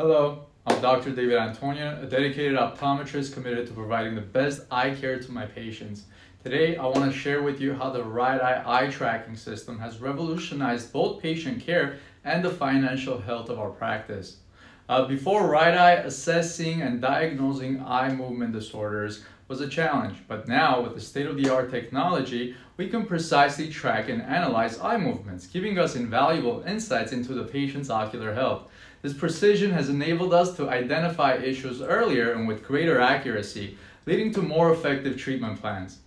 Hello, I'm Dr. David Antonyan, a dedicated optometrist committed to providing the best eye care to my patients. Today, I want to share with you how the RightEye eye tracking system has revolutionized both patient care and the financial health of our practice. Uh, before RightEye, assessing and diagnosing eye movement disorders was a challenge, but now with the state-of-the-art technology, we can precisely track and analyze eye movements, giving us invaluable insights into the patient's ocular health. This precision has enabled us to identify issues earlier and with greater accuracy, leading to more effective treatment plans.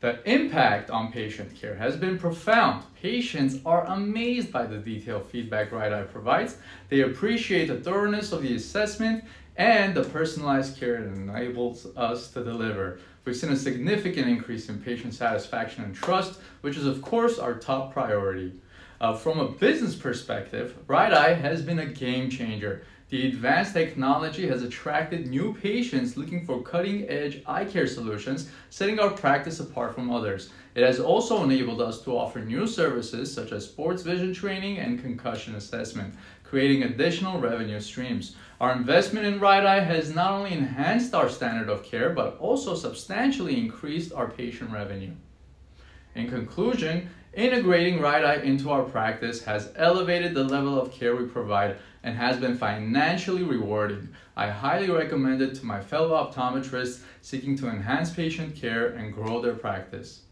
The impact on patient care has been profound. Patients are amazed by the detailed feedback RightEye provides. They appreciate the thoroughness of the assessment and the personalized care it enables us to deliver. We've seen a significant increase in patient satisfaction and trust, which is of course our top priority. Uh, from a business perspective, RightEye has been a game changer. The advanced technology has attracted new patients looking for cutting edge eye care solutions, setting our practice apart from others. It has also enabled us to offer new services such as sports vision training and concussion assessment, creating additional revenue streams. Our investment in RightEye has not only enhanced our standard of care, but also substantially increased our patient revenue. In conclusion, integrating RightEye into our practice has elevated the level of care we provide and has been financially rewarding. I highly recommend it to my fellow optometrists seeking to enhance patient care and grow their practice.